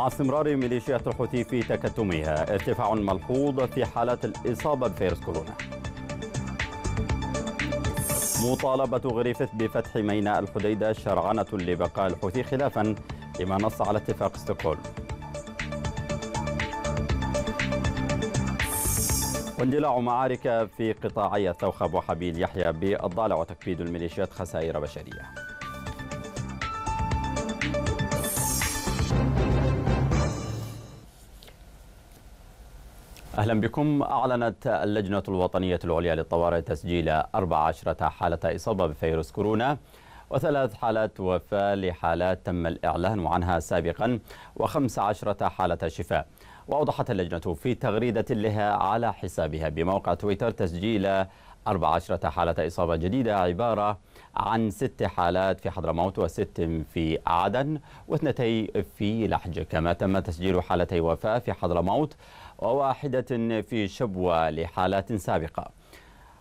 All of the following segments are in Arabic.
مع استمرار ميليشيات الحوثي في تكتمها. ارتفاع ملحوظ في حالات الإصابة بفيروس كورونا. مطالبة غريفث بفتح ميناء الحديدة شرعنة لبقاء الحوثي خلافا لما نص على اتفاق ستوكهولم. واندلاع معارك في قطاعي الثوخب وحبيل يحيى بالضالع وتكبيد الميليشيات خسائر بشرية. أهلا بكم. أعلنت اللجنة الوطنية العليا للطوارئ تسجيل 14 حالة إصابة بفيروس كورونا وثلاث حالات وفاة لحالات تم الإعلان عنها سابقا و15 حالة شفاء. وأوضحت اللجنة في تغريدة لها على حسابها بموقع تويتر تسجيل 14 حالة إصابة جديدة عبارة عن ست حالات في حضرموت وست في عدن واثنتي في لحج. كما تم تسجيل حالتي وفاة في حضرموت وواحدة في شبوة لحالات سابقة.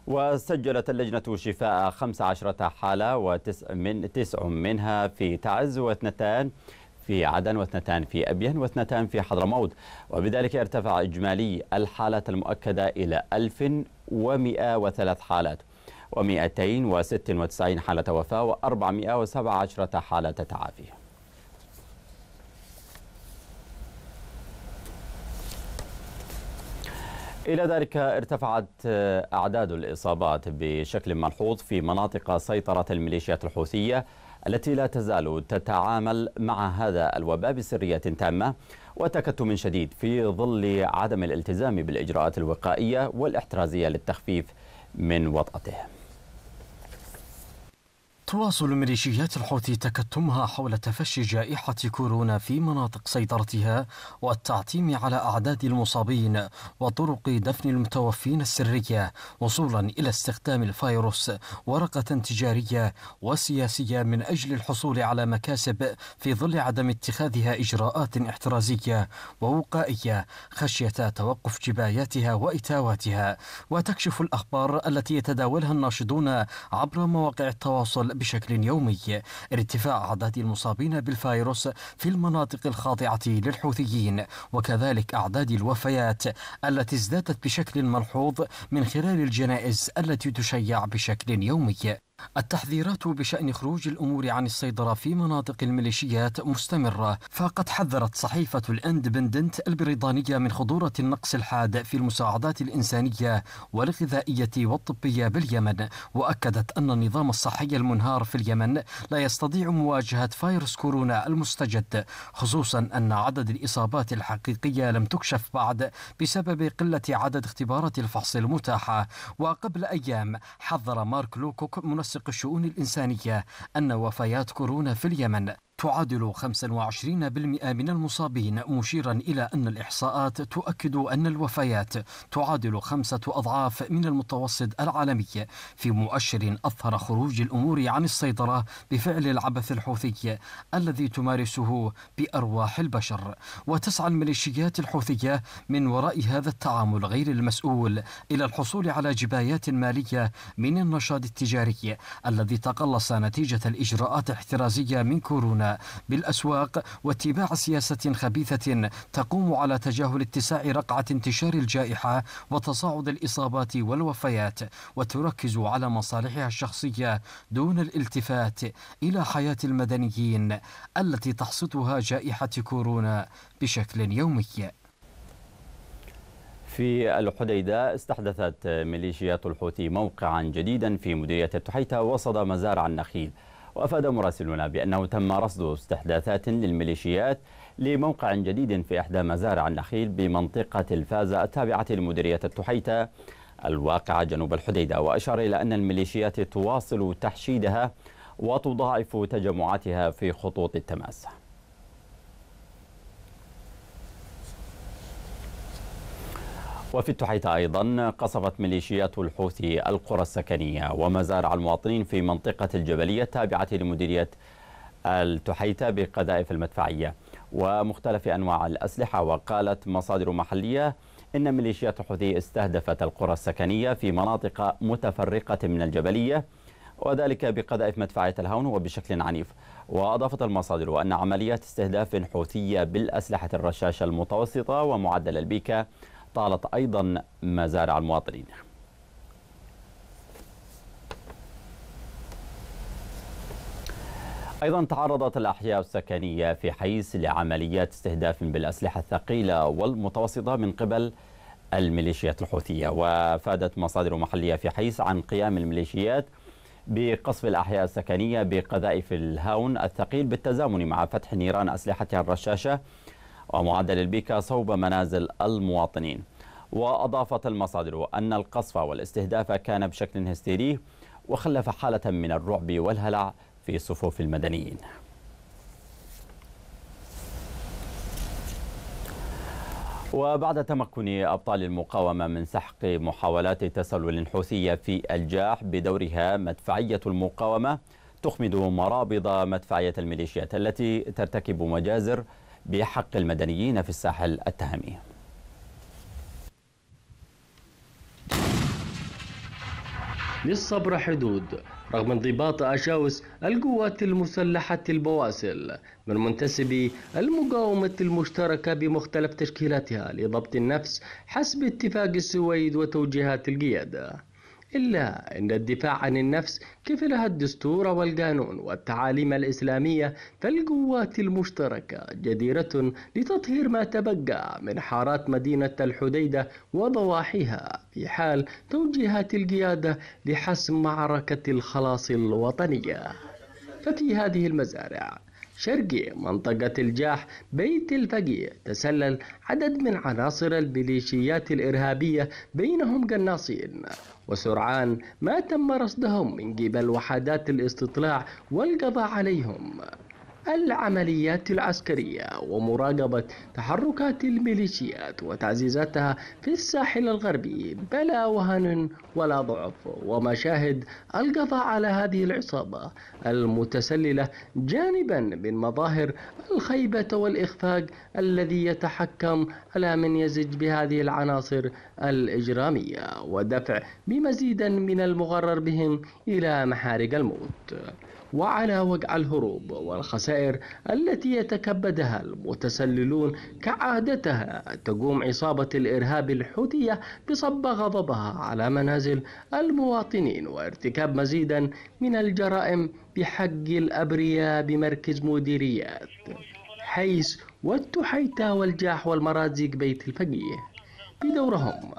وسجلت اللجنة شفاء 15 حالة وتسع من تسع منها في تعز واثنتان في عدن واثنتان في أبين واثنتان في حضرموت. وبذلك ارتفع إجمالي الحالات المؤكدة إلى 1103 حالات. و296 حالة وفاة و417 حالة تعافي. إلى ذلك ارتفعت أعداد الإصابات بشكل ملحوظ في مناطق سيطرة الميليشيات الحوثية التي لا تزال تتعامل مع هذا الوباء بسرية تامة وتكتم شديد في ظل عدم الالتزام بالإجراءات الوقائية والاحترازية للتخفيف من وطأته. تواصل ميليشيات الحوثي تكتمها حول تفشي جائحة كورونا في مناطق سيطرتها والتعتيم على أعداد المصابين وطرق دفن المتوفين السرية وصولا إلى استخدام الفيروس ورقة تجارية وسياسية من أجل الحصول على مكاسب في ظل عدم اتخاذها إجراءات احترازية ووقائية خشية توقف جباياتها وإتاواتها. وتكشف الأخبار التي يتداولها الناشطون عبر مواقع التواصل بشكل يومي. ارتفاع أعداد المصابين بالفيروس في المناطق الخاضعة للحوثيين وكذلك أعداد الوفيات التي ازدادت بشكل ملحوظ من خلال الجنائز التي تشيع بشكل يومي. التحذيرات بشأن خروج الأمور عن السيطرة في مناطق الميليشيات مستمرة فقد حذرت صحيفة الإندبندنت البريطانية من خطورة النقص الحاد في المساعدات الإنسانية والغذائية والطبية باليمن وأكدت أن النظام الصحي المنهار في اليمن لا يستطيع مواجهة فيروس كورونا المستجد خصوصا أن عدد الإصابات الحقيقية لم تكشف بعد بسبب قلة عدد اختبارات الفحص المتاحة وقبل أيام حذر مارك لوكوك منسق منسق الشؤون الإنسانية أن وفيات كورونا في اليمن. تعادل 25% من المصابين مشيرا إلى أن الإحصاءات تؤكد أن الوفيات تعادل خمسة أضعاف من المتوسط العالمي. في مؤشر أظهر خروج الأمور عن السيطرة بفعل العبث الحوثي الذي تمارسه بأرواح البشر. وتسعى الميليشيات الحوثية من وراء هذا التعامل غير المسؤول إلى الحصول على جبايات مالية من النشاط التجاري الذي تقلص نتيجة الإجراءات الاحترازية من كورونا. بالأسواق واتباع سياسة خبيثة تقوم على تجاهل اتساع رقعة انتشار الجائحة وتصاعد الإصابات والوفيات وتركز على مصالحها الشخصية دون الالتفات إلى حياة المدنيين التي تحصدها جائحة كورونا بشكل يومي. في الحديدة استحدثت ميليشيات الحوثي موقعا جديدا في مديرية التحيتة وسط مزارع النخيل. وأفاد مراسلنا بأنه تم رصد استحداثات للميليشيات لموقع جديد في إحدى مزارع النخيل بمنطقة الفازة التابعة لمديرية التحيتة الواقعة جنوب الحديدة وأشار إلى أن الميليشيات تواصل تحشيدها وتضاعف تجمعاتها في خطوط التماس. وفي التحيتة أيضا قصفت ميليشيات الحوثي القرى السكنية ومزارع المواطنين في منطقة الجبلية التابعة لمديرية التحيتة بقذائف المدفعية ومختلف أنواع الأسلحة. وقالت مصادر محلية إن ميليشيات الحوثي استهدفت القرى السكنية في مناطق متفرقة من الجبلية وذلك بقذائف مدفعية الهون وبشكل عنيف. وأضافت المصادر أن عمليات استهداف حوثية بالأسلحة الرشاشة المتوسطة ومعدل البيكا طالت أيضا مزارع المواطنين. أيضا تعرضت الأحياء السكنية في حيث لعمليات استهداف بالأسلحة الثقيلة والمتوسطة من قبل الميليشيات الحوثية وفادت مصادر محلية في حيث عن قيام الميليشيات بقصف الأحياء السكنية بقذائف الهاون الثقيل بالتزامن مع فتح نيران أسلحتها الرشاشة ومعدل البيكا صوب منازل المواطنين. وأضافت المصادر أن القصف والاستهداف كان بشكل هستيري وخلف حالة من الرعب والهلع في صفوف المدنيين. وبعد تمكن أبطال المقاومة من سحق محاولات تسلل حوثية في الجاح بدورها مدفعية المقاومة تخمد مرابض مدفعية الميليشيات التي ترتكب مجازر بحق المدنيين في الساحل التهامي للصبر حدود رغم انضباط أشاوس القوات المسلحة البواسل من منتسبي المقاومة المشتركة بمختلف تشكيلاتها لضبط النفس حسب اتفاق السويد وتوجيهات القيادة. إلا أن الدفاع عن النفس كفلها الدستور والقانون والتعاليم الإسلامية فالقوات المشتركة جديرة لتطهير ما تبقى من حارات مدينة الحديدة وضواحيها في حال توجيهات القيادة لحسم معركة الخلاص الوطنية؟ ففي هذه المزارع شرقي منطقة الجاح بيت الفقيه تسلل عدد من عناصر الميليشيات الإرهابية بينهم قناصين وسرعان ما تم رصدهم من قبل وحدات الاستطلاع والقضاء عليهم. العمليات العسكرية ومراقبة تحركات الميليشيات وتعزيزاتها في الساحل الغربي. بلا وهن ولا ضعف. ومشاهد القضاء على هذه العصابة المتسللة جانبا من مظاهر الخيبة والإخفاق الذي يتحكم على من يزج بهذه العناصر الإجرامية ودفع بمزيدا من المغرر بهم إلى محارق الموت. وعلى وقع الهروب والخسائر التي يتكبدها المتسللون كعادتها تقوم عصابة الإرهاب الحوثية بصب غضبها على منازل المواطنين وارتكاب مزيدا من الجرائم بحق الأبرياء بمركز مديريات حيث والتحيتا والجاح والمرازق بيت الفقيه بدورهم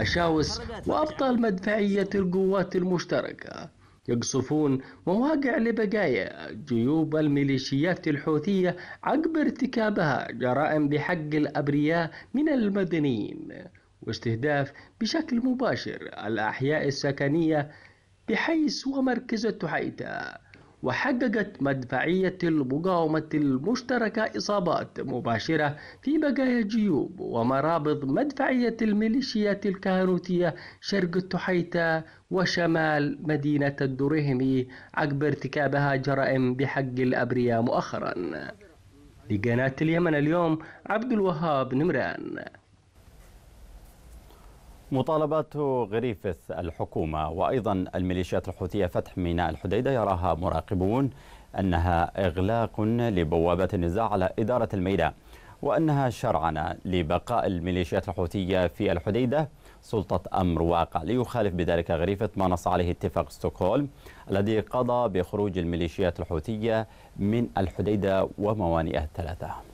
أشاوس وأبطال مدفعية القوات المشتركة. يقصفون مواقع لبقايا جيوب الميليشيات الحوثية عقب ارتكابها جرائم بحق الأبرياء من المدنيين واستهداف بشكل مباشر الأحياء السكنية بحيث ومركز التحيتا وحققت مدفعية المقاومة المشتركة إصابات مباشرة في بقايا جيوب ومرابض مدفعية الميليشيات الكهنوتية شرق التحيتا وشمال مدينة الدرهمي عقب ارتكابها جرائم بحق الأبرياء مؤخرا. لقناة اليمن اليوم عبد الوهاب نمران. مطالبات غريفث الحكومة وأيضا الميليشيات الحوثية فتح ميناء الحديدة يراها مراقبون أنها إغلاق لبوابات النزاع على إدارة الميناء وأنها شرعنة لبقاء الميليشيات الحوثية في الحديدة. سلطة أمر واقع ليخالف بذلك غريفة ما نص عليه اتفاق ستوكهولم الذي قضى بخروج الميليشيات الحوثية من الحديدة وموانئها الثلاثة.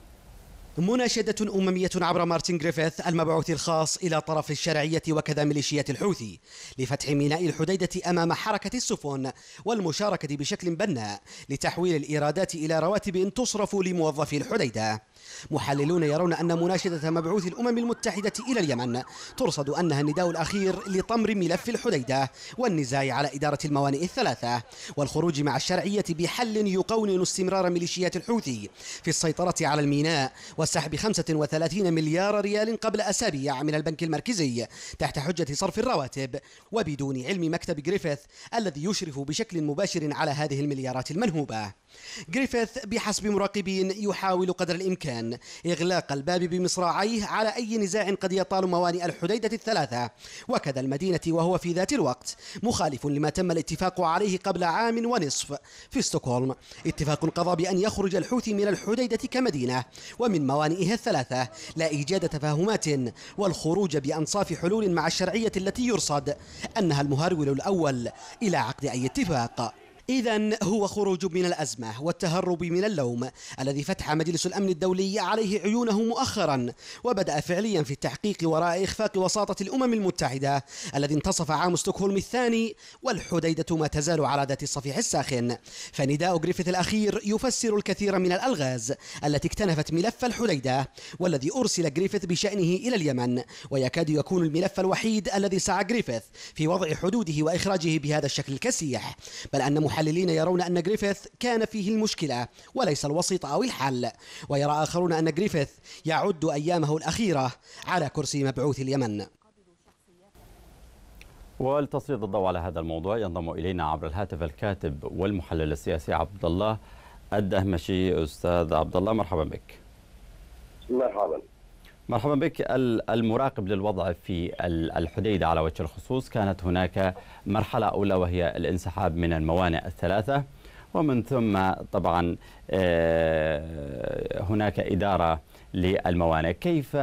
مناشدة أممية عبر مارتن جريفيث المبعوث الخاص إلى طرف الشرعية وكذا ميليشيات الحوثي لفتح ميناء الحديدة أمام حركة السفن والمشاركة بشكل بناء لتحويل الإيرادات إلى رواتب تصرف لموظفي الحديدة. محللون يرون أن مناشدة مبعوث الأمم المتحدة إلى اليمن ترصد أنها النداء الأخير لطمر ملف الحديدة والنزاع على إدارة الموانئ الثلاثة والخروج مع الشرعية بحل يقونن استمرار ميليشيات الحوثي في السيطرة على الميناء وسحب 35 مليار ريال قبل أسابيع من البنك المركزي تحت حجة صرف الرواتب وبدون علم مكتب جريفيث الذي يشرف بشكل مباشر على هذه المليارات المنهوبة. جريفيث بحسب مراقبين يحاول قدر الإمكان إغلاق الباب بمصراعيه على أي نزاع قد يطال موانئ الحديدة الثلاثة. وكذا المدينة وهو في ذات الوقت مخالف لما تم الاتفاق عليه قبل عام ونصف. في ستوكهولم اتفاق قضى بأن يخرج الحوثي من الحديدة كمدينة ومن موانئها الثلاثة لا إيجاد تفاهمات والخروج بأنصاف حلول مع الشرعية التي يرصد أنها المهرول الأول إلى عقد أي اتفاق. إذا هو خروج من الأزمة والتهرب من اللوم الذي فتح مجلس الأمن الدولي عليه عيونه مؤخرا وبدأ فعليا في التحقيق وراء إخفاق وساطة الأمم المتحدة الذي انتصف عام ستوكهولم الثاني والحديدة ما تزال على ذات الصفيح الساخن. فنداء جريفيث الأخير يفسر الكثير من الألغاز التي اكتنفت ملف الحديدة والذي أرسل جريفيث بشأنه إلى اليمن ويكاد يكون الملف الوحيد الذي سعى جريفيث في وضع حدوده وإخراجه بهذا الشكل الكسيح بل أن المحللين يرون أن جريفيث كان فيه المشكلة وليس الوسيط أو الحل. ويرى آخرون أن جريفيث يعد أيامه الأخيرة على كرسي مبعوث اليمن. ولتسليط الضوء على هذا الموضوع ينضم إلينا عبر الهاتف الكاتب والمحلل السياسي عبد الله الدهمشي. أستاذ عبد الله مرحبا بك. مرحبا. مرحبا بك. المراقب للوضع في الحديدة على وجه الخصوص. كانت هناك مرحلة أولى وهي الانسحاب من الموانئ الثلاثة. ومن ثم طبعا آه، هناك إدارة للموانئ. كيف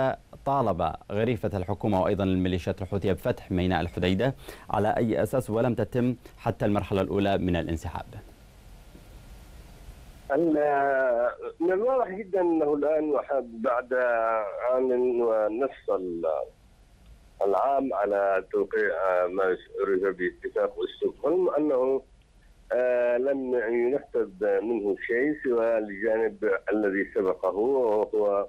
طالب غريفة الحكومة وأيضا الميليشيات الحوثية بفتح ميناء الحديدة؟ على أي أساس؟ ولم تتم حتى المرحلة الأولى من الانسحاب. من الواضح جدا إنه الآن بعد عام ونصف العام على توقيع ما عرف باتفاق ستوكهولم أنه آه، لم ينفذ منه شيء سوى الجانب الذي سبقه وهو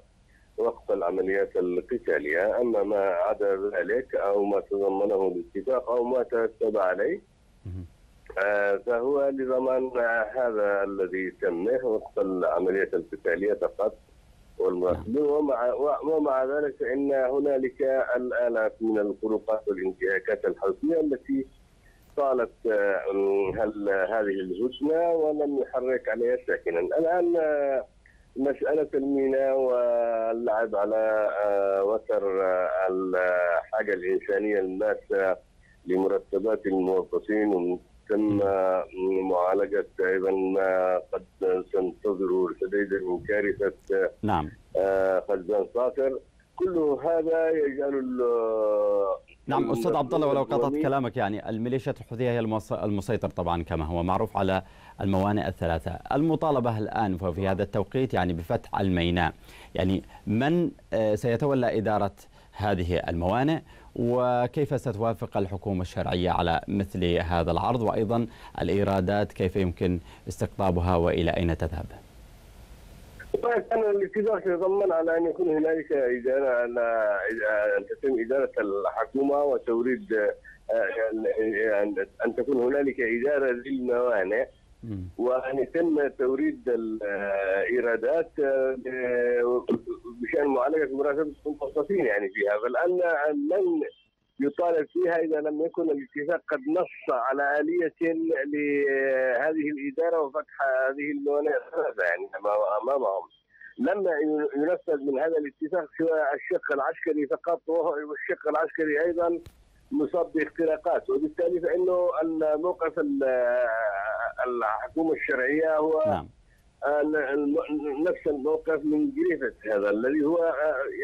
وقت العمليات القتالية، أما ما عدا ذلك أو ما تضمنه الاتفاق أو ما ترتب عليه آه، فهو لضمان هذا الذي تمه وقت العمليات القتالية فقط والمراقبين نعم. ومع ومع ذلك فان هنالك الالاف من الخروقات والانتهاكات الحوثية التي طالت آه، هل هذه الهجمه ولم يحرك عليها ساكنا الآن آه، مسألة الميناء واللعب على وتر الحاجة الإنسانية الماسة لمرتبات الموظفين تم معالجة أيضا ما قد سننتظره الحديده من كارثه نعم. آه، خزان صافر كل هذا يجعل نعم أستاذ عبد الله ولو قطعت كلامك يعني الميليشيات الحوثيه هي المسيطر طبعا كما هو معروف على الموانئ الثلاثة، المطالبة الآن وفي هذا التوقيت يعني بفتح الميناء، يعني من آه، سيتولى إدارة هذه الموانئ؟ وكيف ستوافق الحكومة الشرعية على مثل هذا العرض وأيضا الإيرادات كيف يمكن استقطابها وإلى أين تذهب؟ كان الاتفاق يتضمن على أن يكون هنالك إدارة على أن تتم إدارة الحكومة وتوريد أن تكون هنالك إدارة للموانئ وان يتم توريد الإيرادات آه، بشان معالجة مراتب الموظفين يعني فيها. فالآن من يطالب فيها إذا لم يكن الاتفاق قد نص على آلية لهذه الإدارة وفتح هذه الموانئ الثلاثة يعني أمامهم. لم ينفذ من هذا الاتفاق سوى الشق العسكري فقط والشق العسكري أيضا مصاب باختراقات وبالتالي فإنه الموقف الحكومة الشرعية هو نعم. نفس الموقف من جريفيث هذا الذي هو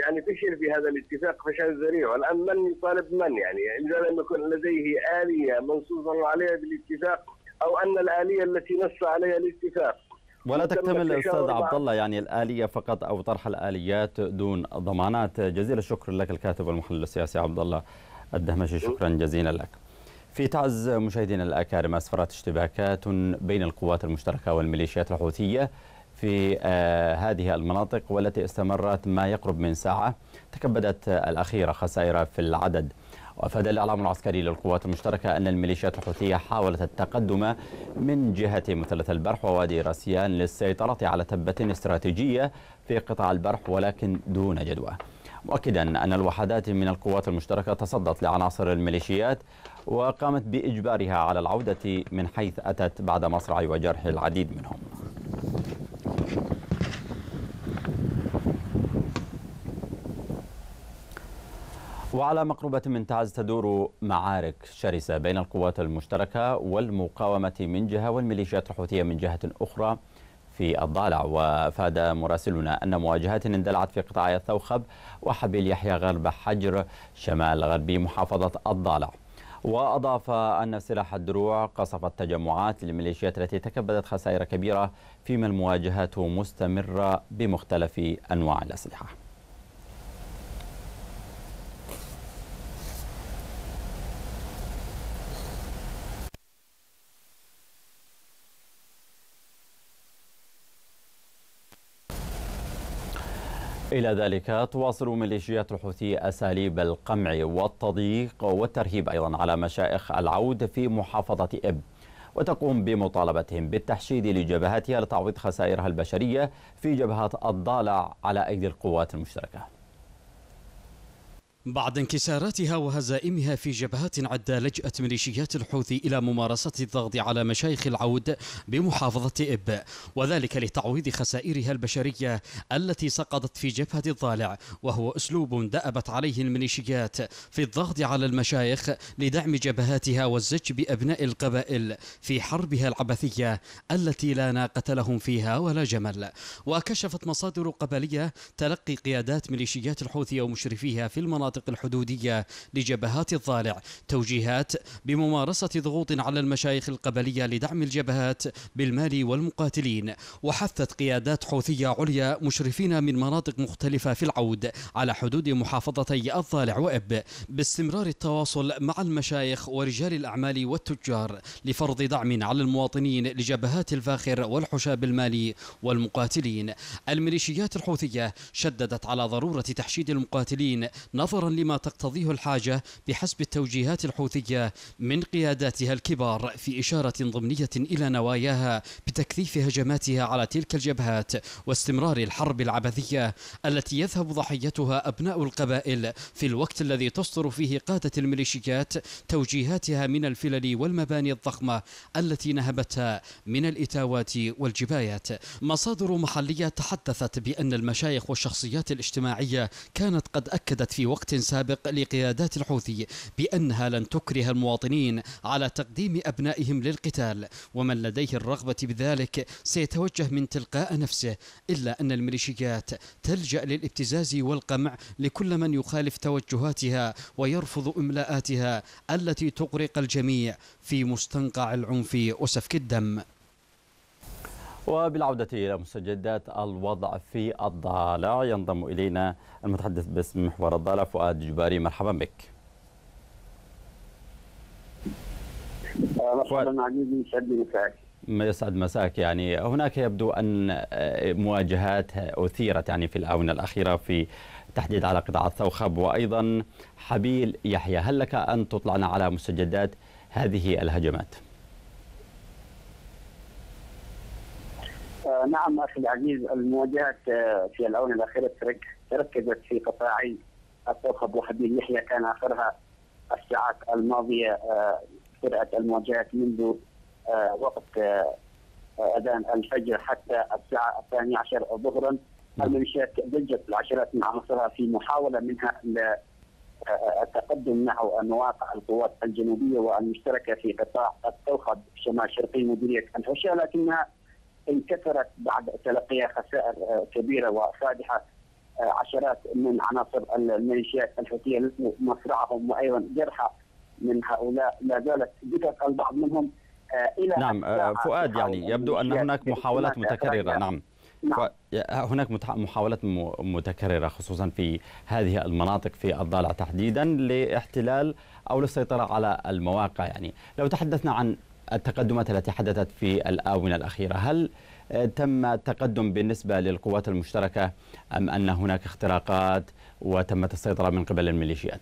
يعني فشل في هذا الاتفاق فشل ذريع. والآن من يطالب من يعني؟ إذا لم يكن لديه آلية منصوصا عليها بالاتفاق أو أن الآلية التي نص عليها الاتفاق. ولا تكتمل أستاذ عبد الله يعني الآلية فقط أو طرح الآليات دون ضمانات. جزيل الشكر لك الكاتب والمحلل السياسي عبد الله. الدهمشي شكرا جزيلا لك. في تعز مشاهدينا الأكارم أسفرت اشتباكات بين القوات المشتركة والميليشيات الحوثية في آه هذه المناطق والتي استمرت ما يقرب من ساعة. تكبدت الأخيرة خسائر في العدد. وأفاد الإعلام العسكري للقوات المشتركة أن الميليشيات الحوثية حاولت التقدم من جهة مثلث البرح ووادي راسيان للسيطرة على تبة استراتيجية في قطاع البرح ولكن دون جدوى. مؤكدا أن الوحدات من القوات المشتركة تصدت لعناصر الميليشيات وقامت بإجبارها على العودة من حيث أتت بعد مصرع وجرح العديد منهم. وعلى مقربة من تعز تدور معارك شرسة بين القوات المشتركة والمقاومة من جهة والميليشيات الحوثية من جهة أخرى في الضالع. وأفاد مراسلنا أن مواجهات اندلعت في قطاع الثوخب وحبيل يحيى غرب حجر شمال غربي محافظة الضالع. وأضاف أن سلاح الدروع قصف التجمعات للميليشيات التي تكبدت خسائر كبيرة فيما المواجهات مستمرة بمختلف أنواع الأسلحة. إلى ذلك تواصل ميليشيات الحوثي أساليب القمع والتضييق والترهيب أيضا على مشائخ العود في محافظة إب. وتقوم بمطالبتهم بالتحشيد لجبهاتها لتعويض خسائرها البشرية في جبهات الضالع على أيدي القوات المشتركة. بعد انكساراتها وهزائمها في جبهات عدة لجأت ميليشيات الحوثي إلى ممارسة الضغط على مشايخ العود بمحافظة إب وذلك لتعويض خسائرها البشرية التي سقطت في جبهة الضالع وهو أسلوب دأبت عليه الميليشيات في الضغط على المشايخ لدعم جبهاتها والزج بأبناء القبائل في حربها العبثية التي لا ناقة لهم فيها ولا جمل. وكشفت مصادر قبلية تلقي قيادات ميليشيات الحوثي ومشرفيها في المناطق المناطق الحدودية لجبهات الضالع. توجيهات بممارسة ضغوط على المشايخ القبلية لدعم الجبهات بالمال والمقاتلين. وحثت قيادات حوثية عليا مشرفين من مناطق مختلفة في العود على حدود محافظتي الضالع وإب باستمرار التواصل مع المشايخ ورجال الأعمال والتجار لفرض دعم على المواطنين لجبهات الفاخر والحشاب المالي والمقاتلين. الميليشيات الحوثية شددت على ضرورة تحشيد المقاتلين نظرا نظرا لما تقتضيه الحاجة بحسب التوجيهات الحوثية من قياداتها الكبار في إشارة ضمنية إلى نواياها بتكثيف هجماتها على تلك الجبهات واستمرار الحرب العبثية التي يذهب ضحيتها أبناء القبائل في الوقت الذي تصدر فيه قادة الميليشيات توجيهاتها من الفلل والمباني الضخمة التي نهبتها من الإتاوات والجبايات. مصادر محلية تحدثت بأن المشايخ والشخصيات الاجتماعية كانت قد أكدت في وقت سابق لقيادات الحوثي بأنها لن تكره المواطنين على تقديم أبنائهم للقتال ومن لديه الرغبة بذلك سيتوجه من تلقاء نفسه إلا أن الميليشيات تلجأ للابتزاز والقمع لكل من يخالف توجهاتها ويرفض إملاءاتها التي تغرق الجميع في مستنقع العنف وسفك الدم. وبالعودة إلى مستجدات الوضع في الضالع ينضم إلينا المتحدث باسم محور الضالع فؤاد جباري. مرحبا بك. مرحبا عزيزي يسعد مساك. يسعد مساك يعني. هناك يبدو أن مواجهات أثيرت يعني في الآونة الأخيرة في تحديد على قطاع الثوخب وأيضا حبيل يحيى. هل لك أن تطلعنا على مستجدات هذه الهجمات؟ نعم أخي العزيز المواجهات آه في الاونه الاخيره تركزت في قطاعي الثوخب وحبيب يحيى كان آخرها الساعات الماضية آه بدات المواجهات منذ وقت أذان الفجر حتى الساعة الثانية عشر ظهرا. الميليشيات دجت العشرات من عناصرها في محاولة منها التقدم نحو مواقع القوات الجنوبية والمشتركة في قطاع الثوخب شمال شرقي مديرية الحوشه لكنها انكسرت بعد تلقيها خسائر كبيرة وفادحة عشرات من عناصر الميليشيات الحوثية مصرعهم وأيضا جرحى من هؤلاء. لا زالت جثث البعض منهم إلى نعم فؤاد يعني يبدو أن هناك محاولات متكررة. نعم. نعم. هناك محاولات متكررة خصوصا في هذه المناطق في الضالع تحديدا لإحتلال أو للسيطره على المواقع. يعني لو تحدثنا عن التقدمات التي حدثت في الآونة الأخيرة هل تم التقدم بالنسبة للقوات المشتركة أم أن هناك اختراقات وتمت السيطرة من قبل الميليشيات؟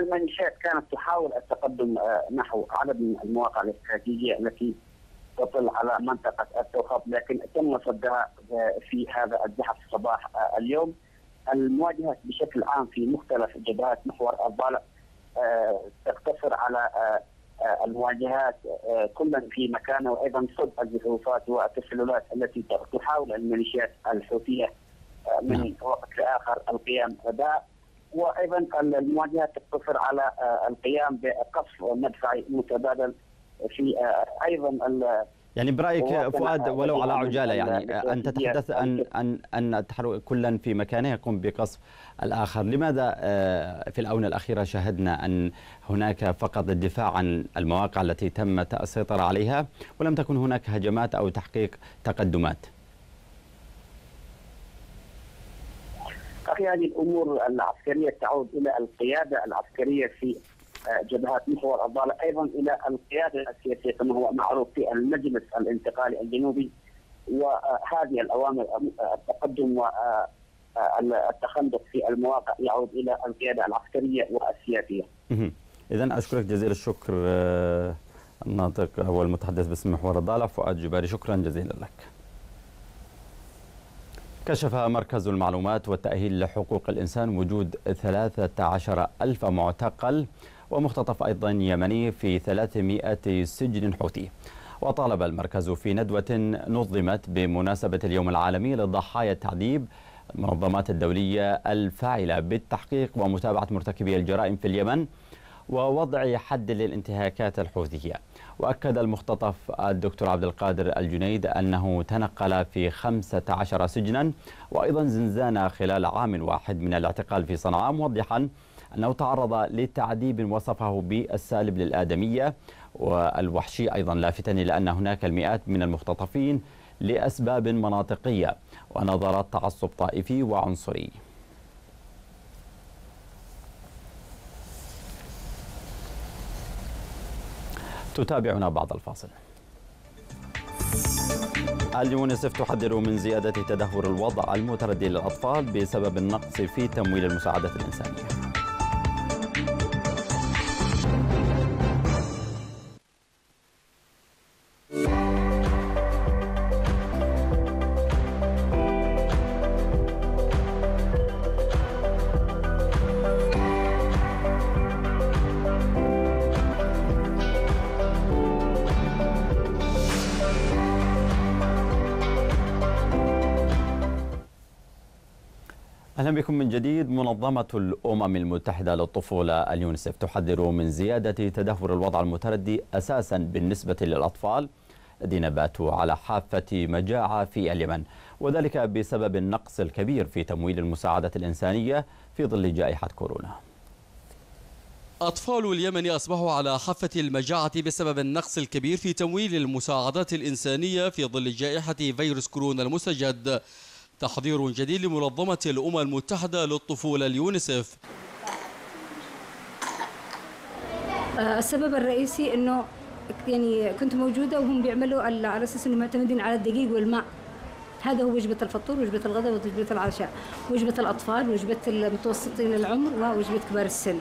الميليشيات كانت تحاول التقدم نحو عدد من المواقع الاستراتيجية التي تطل على منطقة التوخط لكن تم صدها في هذا الزحف صباح اليوم المواجهة بشكل عام في مختلف جبهات محور الضالع تقتصر على المواجهات كلا في مكانه وأيضا صد الزحوفات والتسللات التي تحاول الميليشيات الحوثية من نعم. وقت لآخر القيام بها وأيضا المواجهات تقتصر على القيام بقصف مدفعي متبادل في أيضا يعني برأيك فؤاد ولو على عجالة يعني أن تتحدث أن أن أن كلا في مكانه يقوم بقصف الآخر، لماذا في الآونة الأخيرة شاهدنا أن هناك فقط الدفاع عن المواقع التي تم السيطرة عليها ولم تكن هناك هجمات أو تحقيق تقدمات؟ أخي هذه الأمور العسكرية تعود إلى القيادة العسكرية في جبهات محور الضالع أيضا إلى القيادة السياسية كما هو معروف في المجلس الانتقالي الجنوبي وهذه الأوامر التقدم والتخندق في المواقع يعود إلى القيادة العسكرية والسياسية. اذا أشكرك جزيل الشكر الناطق هو المتحدث باسم محور الضالع فؤاد جباري شكرا جزيلا لك. كشف مركز المعلومات والتأهيل لحقوق الإنسان وجود 13 ألف معتقل ومختطف أيضا يمني في 300 سجن حوثي. وطالب المركز في ندوة نظمت بمناسبة اليوم العالمي لضحايا التعذيب المنظمات الدولية الفاعلة بالتحقيق ومتابعة مرتكبي الجرائم في اليمن ووضع حد للانتهاكات الحوثية. وأكد المختطف الدكتور عبد القادر الجنيد أنه تنقل في 15 سجنا وأيضا زنزانة خلال عام واحد من الاعتقال في صنعاء موضحا أنه تعرض لتعذيب وصفه بالسالب للآدمية والوحشي أيضا لافتا إلى أن هناك المئات من المختطفين لأسباب مناطقية ونظرات تعصب طائفي وعنصري. تتابعنا بعد الفاصل. اليونسف تحذر من زيادة تدهور الوضع المتردي للأطفال بسبب النقص في تمويل المساعدة الإنسانية. أهلا بكم من جديد منظمة الأمم المتحدة للطفولة اليونسف تحذر من زيادة تدهور الوضع المتردي أساسا بالنسبة للأطفال الذين باتوا على حافة مجاعة في اليمن وذلك بسبب النقص الكبير في تمويل المساعده الإنسانية في ظل جائحة كورونا. أطفال اليمن أصبحوا على حافة المجاعة بسبب النقص الكبير في تمويل المساعدات الإنسانية في ظل جائحة فيروس كورونا المسجد تحضير جديد لمنظمة الأمم المتحدة للطفولة اليونسف السبب الرئيسي إنه يعني كنت موجودة وهم بيعملوا على أساس إنهم معتمدين على الدقيق والماء. هذا هو وجبة الفطور وجبة الغداء ووجبة العشاء وجبة الأطفال وجبة المتوسطين العمر ووجبة كبار السن.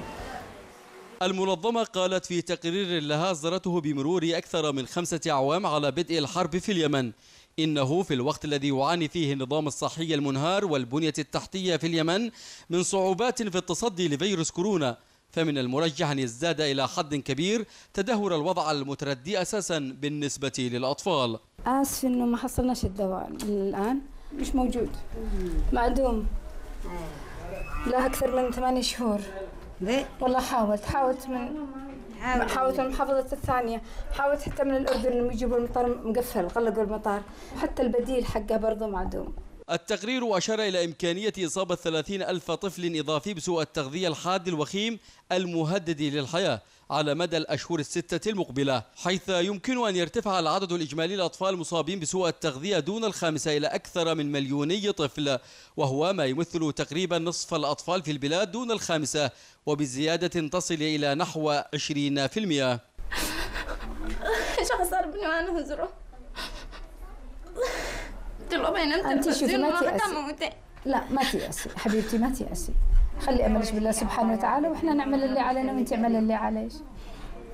المنظمة قالت في تقرير لها أصدرته بمرور أكثر من خمسة أعوام على بدء الحرب في اليمن. إنه في الوقت الذي يعاني فيه النظام الصحي المنهار والبنية التحتية في اليمن من صعوبات في التصدي لفيروس كورونا فمن المرجح أن يزداد إلى حد كبير تدهور الوضع المتردي أساسا بالنسبة للأطفال. آسف إنه ما حصلناش الدواء الآن مش موجود. معدوم لا أكثر من ثمانية شهور. والله حاولت حاولت من حاولت من المحافظة الثانية حاولت حتى من الأردن إنهم يجيبوا المطار مقفل غلقوا المطار. حتى البديل حقه برضه معدوم. التقرير أشار إلى إمكانية إصابة 30 ألف طفل إضافي بسوء التغذية الحاد الوخيم المهدد للحياة. على مدى الأشهر الستة المقبلة حيث يمكن أن يرتفع العدد الإجمالي للأطفال المصابين بسوء التغذية دون الخامسة إلى أكثر من مليوني طفل وهو ما يمثل تقريبا نصف الأطفال في البلاد دون الخامسة وبزيادة تصل إلى نحو 20% إيش صار بني وأنا هزره أنت شوفي ما تيأسي. لا ما تيأسي. حبيبتي ما تيأسي. خلي أملش بالله سبحانه وتعالى وإحنا نعمل اللي علينا وأنت اعمل اللي عليك.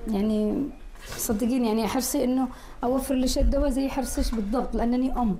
يعني صدقيني يعني حرصي إنه أوفر لش الدواء زي حرصش بالضبط لأنني أم.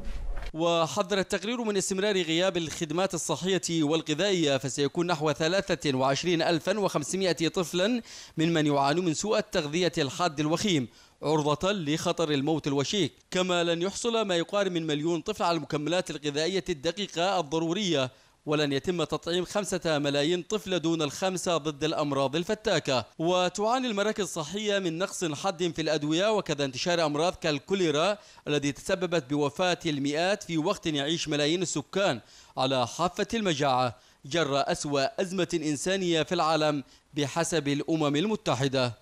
وحذر التقرير من استمرار غياب الخدمات الصحية والغذائية فسيكون نحو 23500 طفلا ممن يعانون من سوء التغذية الحاد الوخيم عرضة لخطر الموت الوشيك. كما لن يحصل ما يقارب من مليون طفل على المكملات الغذائية الدقيقة الضرورية. ولن يتم تطعيم خمسة ملايين طفل دون الخمسة ضد الأمراض الفتاكة. وتعاني المراكز الصحية من نقص حد في الأدوية وكذا انتشار أمراض كالكوليرا الذي تسببت بوفاة المئات في وقت يعيش ملايين السكان على حافة المجاعة. جرى أسوأ أزمة إنسانية في العالم بحسب الأمم المتحدة.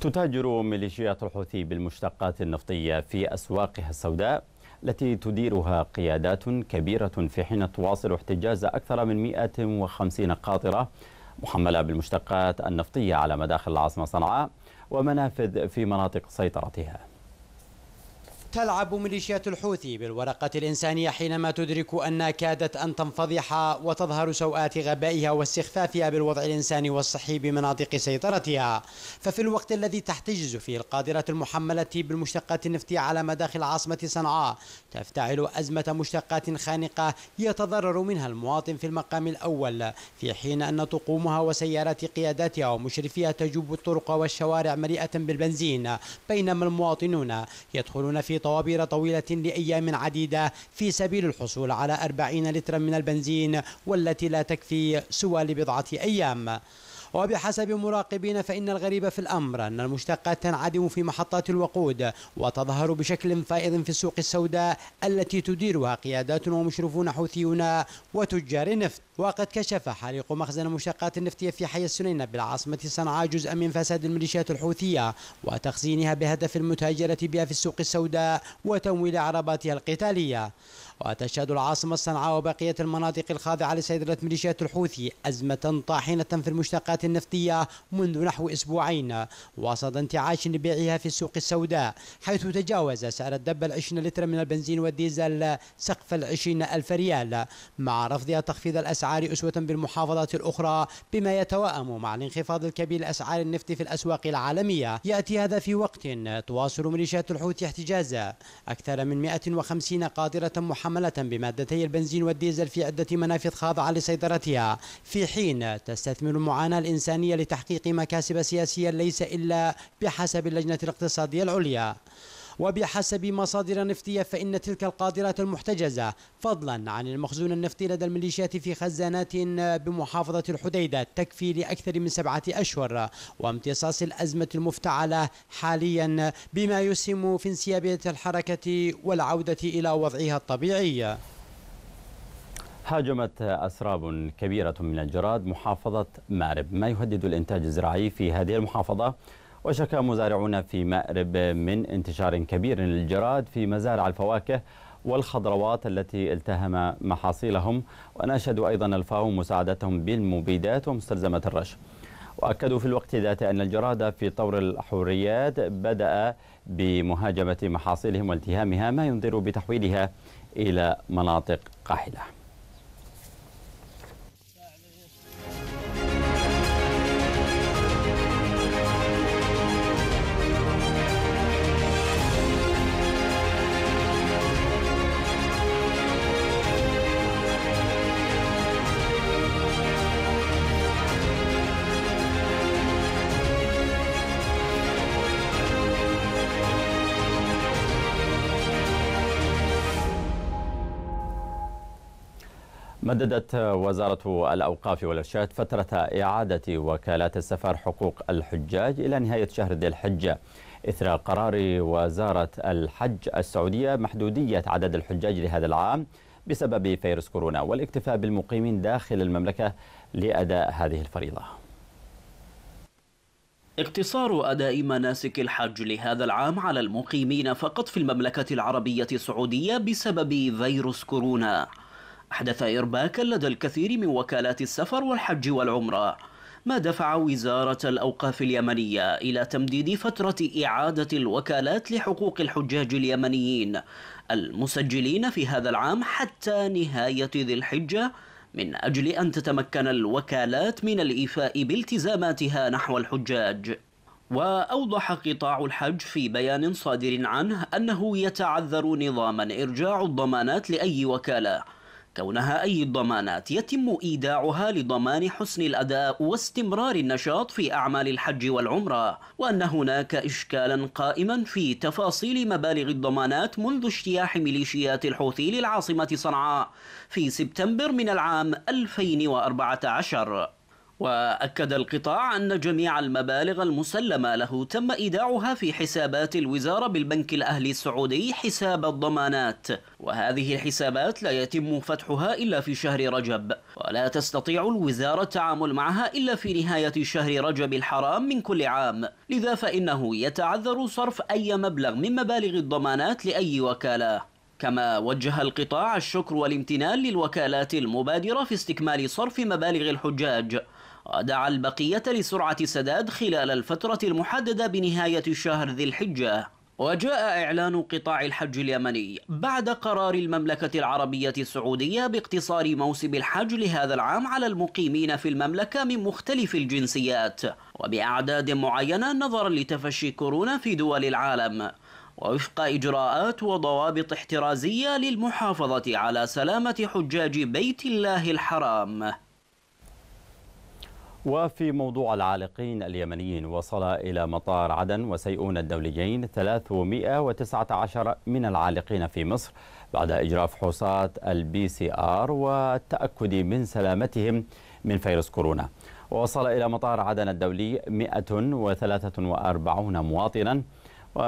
تتاجر ميليشيات الحوثي بالمشتقات النفطية في أسواقها السوداء. التي تديرها قيادات كبيرة في حين تواصل احتجاز أكثر من 150 قاطرة محملة بالمشتقات النفطية على مداخل العاصمة صنعاء ومنافذ في مناطق سيطرتها. تلعب ميليشيات الحوثي بالورقة الإنسانية حينما تدرك أنها كادت أن تنفضح وتظهر سوءات غبائها واستخفافها بالوضع الإنساني والصحي بمناطق سيطرتها. ففي الوقت الذي تحتجز فيه القادرات المحملة بالمشتقات النفطية على مداخل عاصمة صنعاء تفتعل أزمة مشتقات خانقة يتضرر منها المواطن في المقام الأول في حين أن طقومها وسيارات قياداتها ومشرفيها تجوب الطرق والشوارع مليئة بالبنزين بينما المواطنون يدخلون في طوابير طويلة لأيام عديدة في سبيل الحصول على أربعين لترا من البنزين والتي لا تكفي سوى لبضعة أيام. وبحسب مراقبين فإن الغريب في الأمر أن المشتقات تنعدم في محطات الوقود وتظهر بشكل فائض في السوق السوداء التي تديرها قيادات ومشرفون حوثيون وتجار نفط وقد كشف حريق مخزن المشتقات النفطية في حي السنينة بالعاصمة صنعاء جزءا من فساد الميليشيات الحوثية وتخزينها بهدف المتاجرة بها في السوق السوداء وتمويل عرباتها القتالية. وتشهد العاصمة صنعاء وبقية المناطق الخاضعة لسيطرة ميليشيات الحوثي أزمة طاحنة في المشتقات النفطية منذ نحو أسبوعين وسط انتعاش لبيعها في السوق السوداء حيث تجاوز سعر الدب العشرين لتر من البنزين والديزل سقف العشرين ألف ريال مع رفضها تخفيض الأسعار أسوة بالمحافظات الأخرى بما يتوائم مع الانخفاض الكبير لأسعار النفط في الأسواق العالمية. يأتي هذا في وقت تواصل ميليشيات الحوثي احتجاز أكثر من 150 قاطرة محملة محملة بمادتي البنزين والديزل في عدة منافذ خاضعة لسيطرتها. في حين تستثمر المعاناة الإنسانية لتحقيق مكاسب سياسية ليس إلا بحسب اللجنة الاقتصادية العليا. وبحسب مصادر نفطية فإن تلك القادرات المحتجزة فضلا عن المخزون النفطي لدى الميليشيات في خزانات بمحافظة الحديدة تكفي لأكثر من سبعة أشهر وامتصاص الأزمة المفتعلة حاليا بما يسهم في انسيابية الحركة والعودة إلى وضعها الطبيعي. هاجمت أسراب كبيرة من الجراد محافظة مأرب. ما يهدد الإنتاج الزراعي في هذه المحافظة؟ وشكى مزارعون في مأرب من انتشار كبير للجراد في مزارع الفواكه والخضروات التي التهم محاصيلهم. وناشدوا أيضا الفاو مساعدتهم بالمبيدات ومستلزمة الرش. وأكدوا في الوقت ذاته أن الجراد في طور الحوريات بدأ بمهاجمة محاصيلهم والتهامها ما ينذر بتحويلها إلى مناطق قاحلة. مددت وزارة الأوقاف والإرشاد فترة إعادة وكالات السفر حقوق الحجاج إلى نهاية شهر ذي الحجة. إثر قرار وزارة الحج السعودية محدودية عدد الحجاج لهذا العام بسبب فيروس كورونا والاكتفاء بالمقيمين داخل المملكة لأداء هذه الفريضة. اقتصار أداء مناسك الحج لهذا العام على المقيمين فقط في المملكة العربية السعودية بسبب فيروس كورونا. أحدث إرباكا لدى الكثير من وكالات السفر والحج والعمرة ما دفع وزارة الأوقاف اليمنية إلى تمديد فترة إعادة الوكالات لحقوق الحجاج اليمنيين المسجلين في هذا العام حتى نهاية ذي الحجة من أجل أن تتمكن الوكالات من الإيفاء بالتزاماتها نحو الحجاج. وأوضح قطاع الحج في بيان صادر عنه أنه يتعذر نظاما إرجاع الضمانات لأي وكالة كونها أي الضمانات يتم إيداعها لضمان حسن الأداء واستمرار النشاط في أعمال الحج والعمرة وأن هناك إشكالا قائما في تفاصيل مبالغ الضمانات منذ اجتياح ميليشيات الحوثي للعاصمة صنعاء في سبتمبر من العام 2014 وأكد القطاع أن جميع المبالغ المسلمة له تم إيداعها في حسابات الوزارة بالبنك الأهلي السعودي حساب الضمانات. وهذه الحسابات لا يتم فتحها إلا في شهر رجب. ولا تستطيع الوزارة التعامل معها إلا في نهاية شهر رجب الحرام من كل عام. لذا فإنه يتعذر صرف أي مبلغ من مبالغ الضمانات لأي وكالة. كما وجه القطاع الشكر والامتنان للوكالات المبادرة في استكمال صرف مبالغ الحجاج. ودعا البقية لسرعة سداد خلال الفترة المحددة بنهاية شهر ذي الحجة. وجاء إعلان قطاع الحج اليمني بعد قرار المملكة العربية السعودية باقتصار موسم الحج لهذا العام على المقيمين في المملكة من مختلف الجنسيات. وبأعداد معينة نظرا لتفشي كورونا في دول العالم. ووفق إجراءات وضوابط احترازية للمحافظة على سلامة حجاج بيت الله الحرام. وفي موضوع العالقين اليمنيين وصل إلى مطار عدن وسيئون الدوليين 319 من العالقين في مصر بعد إجراء فحوصات ال PCR والتأكد من سلامتهم من فيروس كورونا. ووصل إلى مطار عدن الدولي 143 مواطنا و176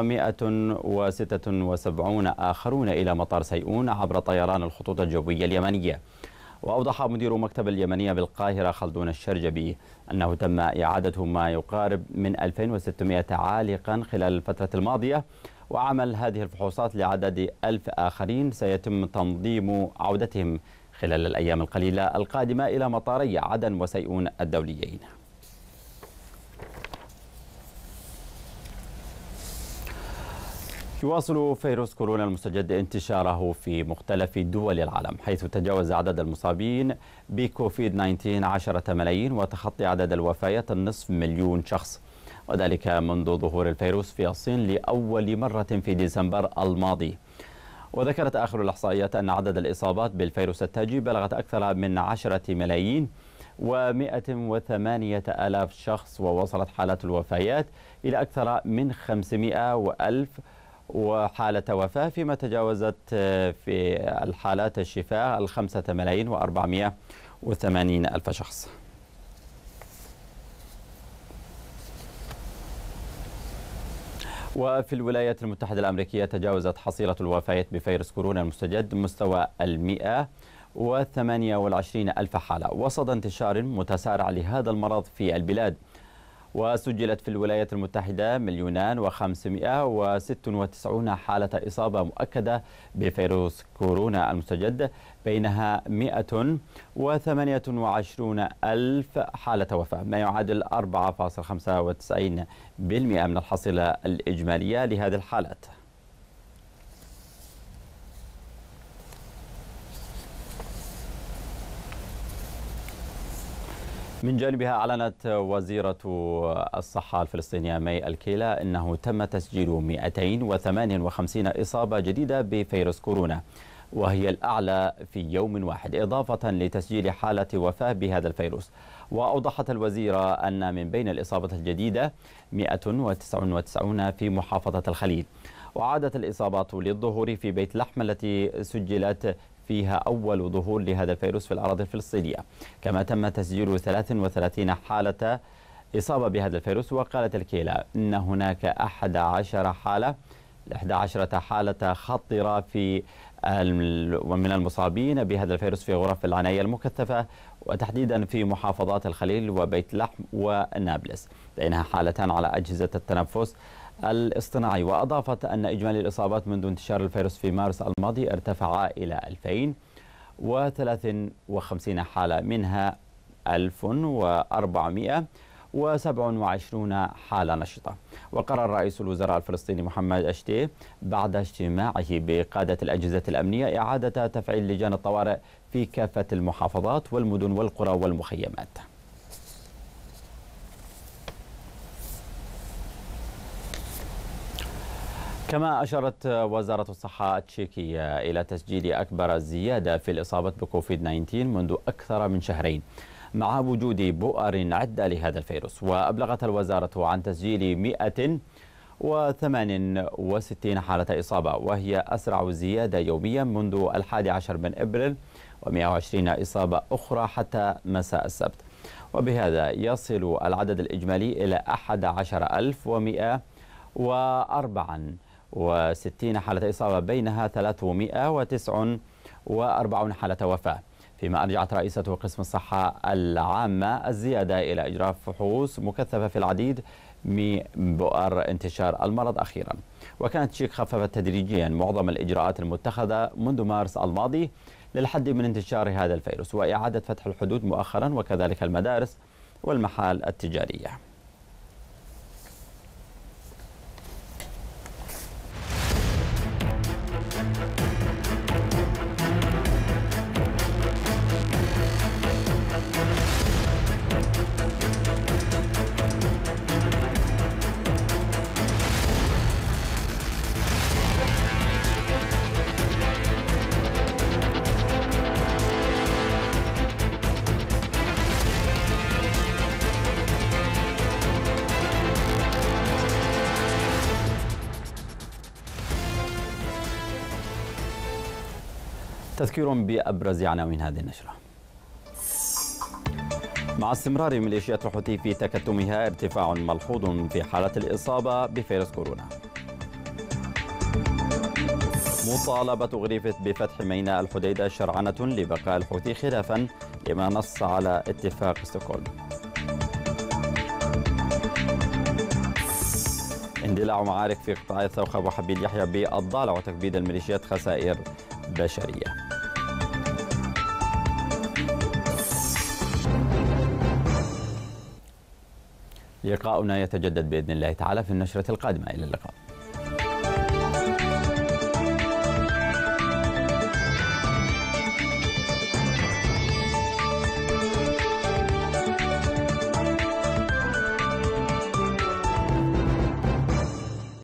آخرون إلى مطار سيئون عبر طيران الخطوط الجوية اليمنية. وأوضح مدير مكتب اليمنية بالقاهرة خلدون الشرجبي أنه تم إعادة ما يقارب من 2600 عالقا خلال الفترة الماضية وعمل هذه الفحوصات لعدد ألف آخرين سيتم تنظيم عودتهم خلال الأيام القليلة القادمة إلى مطاري عدن وسيئون الدوليين. يواصل فيروس كورونا المستجد انتشاره في مختلف دول العالم حيث تجاوز عدد المصابين بكوفيد 19 عشرة ملايين وتخطي عدد الوفيات النصف مليون شخص. وذلك منذ ظهور الفيروس في الصين لأول مرة في ديسمبر الماضي. وذكرت آخر الإحصائيات أن عدد الإصابات بالفيروس التاجي بلغت أكثر من عشرة ملايين و108 ألاف شخص ووصلت حالات الوفيات إلى أكثر من 500 وألف وحالة وفاة فيما تجاوزت في الحالات الشفاء الخمسة ملايين وأربعمائة وثمانين ألف شخص. وفي الولايات المتحدة الأمريكية تجاوزت حصيلة الوفيات بفيروس كورونا المستجد مستوى المئة وثمانية والعشرين ألف حالة. وسط انتشار متسارع لهذا المرض في البلاد. وسجلت في الولايات المتحدة مليونان وخمسمائة وست وتسعون حالة إصابة مؤكدة بفيروس كورونا المستجد بينها مئة وثمانية وعشرون ألف حالة وفاة ما يعادل 4.95% من الحصيلة الإجمالية لهذه الحالات. من جانبها أعلنت وزيرة الصحة الفلسطينية مي الكيلا أنه تم تسجيل 258 إصابة جديدة بفيروس كورونا وهي الأعلى في يوم واحد إضافة لتسجيل حالة وفاة بهذا الفيروس. وأوضحت الوزيرة أن من بين الإصابة الجديدة 199 في محافظة الخليل. وعادت الإصابات للظهور في بيت لحم التي سجلت فيها أول ظهور لهذا الفيروس في الأراضي الفلسطينية. كما تم تسجيل 33 حالة إصابة بهذا الفيروس وقالت الكيلة أن هناك 11 حالة 11 حالة خطرة في ومن المصابين بهذا الفيروس في غرف العناية المكثفة وتحديدا في محافظات الخليل وبيت لحم ونابلس. بينها حالتان على أجهزة التنفس الاصطناعي وأضافت أن إجمالي الإصابات منذ انتشار الفيروس في مارس الماضي ارتفع إلى 2053 حالة منها 1400 و27 حالة نشطة. وقرر رئيس الوزراء الفلسطيني محمد أشتي بعد اجتماعه بقادة الأجهزة الأمنية إعادة تفعيل لجان الطوارئ في كافة المحافظات والمدن والقرى والمخيمات. كما أشارت وزارة الصحة التشيكية إلى تسجيل أكبر زيادة في الإصابة بكوفيد 19 منذ أكثر من شهرين مع وجود بؤر عدة لهذا الفيروس. وأبلغت الوزارة عن تسجيل 168 حالة إصابة وهي أسرع زيادة يوميا منذ الحادي عشر من إبريل و120 إصابة أخرى حتى مساء السبت. وبهذا يصل العدد الإجمالي إلى 11104 وأربعا وستين حالة إصابة بينها 349 حالة وفاة فيما أرجعت رئيسة قسم الصحة العامة الزيادة إلى إجراء فحوص مكثفة في العديد من بؤر انتشار المرض أخيرا. وكانت شيك خففت تدريجيا معظم الإجراءات المتخذة منذ مارس الماضي للحد من انتشار هذا الفيروس وإعادة فتح الحدود مؤخرا وكذلك المدارس والمحال التجارية. تذكير بأبرز عناوين هذه النشرة. مع استمرار ميليشيات الحوثي في تكتمها ارتفاع ملحوظ في حالة الإصابة بفيروس كورونا. مطالبة غريفة بفتح ميناء الحديدة شرعنة لبقاء الحوثي خلافا لما نص على اتفاق ستوكهولم. اندلاع معارك في قطاع الثوخة وحبيل يحيى بالضالع وتكبيد الميليشيات خسائر بشرية. لقاؤنا يتجدد بإذن الله تعالى في النشرة القادمة. إلى اللقاء.